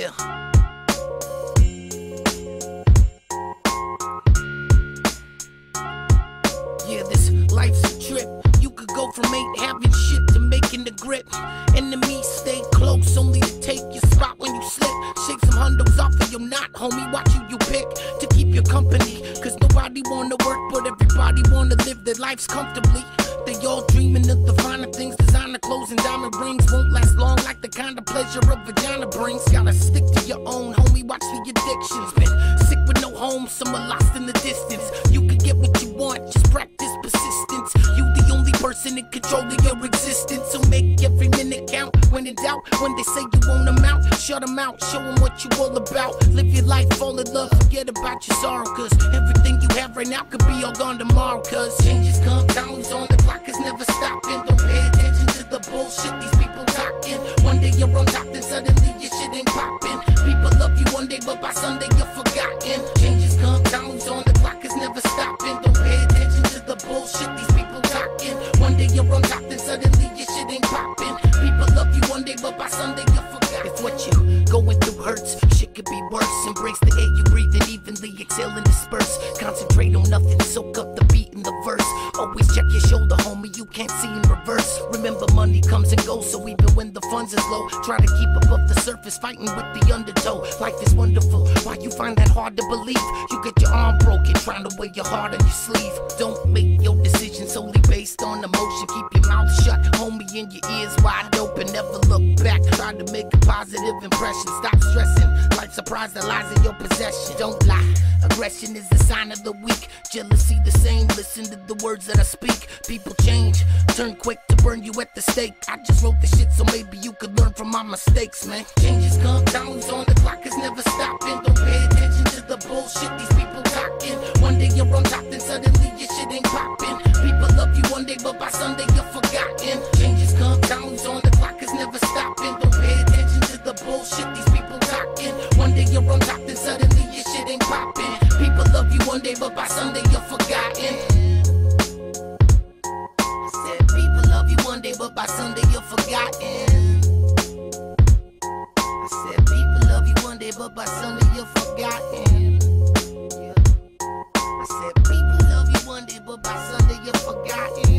Yeah. Yeah, this life's a trip. You could go from ain't having shit to making the grip. Enemies stay close, only to take your spot when you slip. Shake some hundos off of your knot, homie. Watch who you pick to keep your company. Cause nobody wanna work, but everybody wanna live their lives comfortably. They all dreaming of the finer things, designer clothes and diamond rings won't last long like the kind of pleasure a vagina brings. Gotta stick to your own, homie. Watch the addictions. Been sick with no home, somewhere lost in the distance. You can get what you want, just practice persistence. You the only person in control of your existence, so make every minute count. When in doubt, when they say you won't amount, shut them out, show them what you all about. Live your life, fall in love, forget about your sorrow, cause everything you have right now could be all gone tomorrow, cause changes forgotten. Changes come, time's on the clock is never stopping. Don't pay attention to the bullshit these people talking. One day you're on top, then suddenly your shit ain't popping. People love you one day, but by Sunday you're forgotten. If what you going through hurts, shit could be worse. Embrace the air you breathe and evenly exhale and disperse. Concentrate on nothing, soak up the beat in the verse. Always check your shoulder, you can't see in reverse. Remember, money comes and goes, so even when the funds is low, try to keep above the surface, fighting with the undertow. Life is wonderful, why you find that hard to believe? You get your arm broken, trying to wear your heart on your sleeve. Don't make your decision solely based on emotion. Keep your mouth shut, homie, and your ears wide open. Never look back, try to make a positive impression. Stop stressing, life surprise that lies in your possession. Don't lie, aggression is the sign of the weak. Jealousy the same, listen to the words that I speak. People change, turn quick to burn you at the stake. I just wrote the shit so maybe you could learn from my mistakes, man. Changes come, time's on the clock is never stopping. Don't pay attention to the bullshit these people talking. One day you're on top, then suddenly your shit ain't popping. People love you one day, but by Sunday you're forgotten. bullshit these people talking. One day you're on top, then suddenly your shit ain't popping. People love you one day, but by Sunday you're forgotten. I said people love you one day, but by Sunday you're forgotten. I said people love you one day, but by Sunday you're forgotten. I said people love you one day, but by Sunday you're forgotten.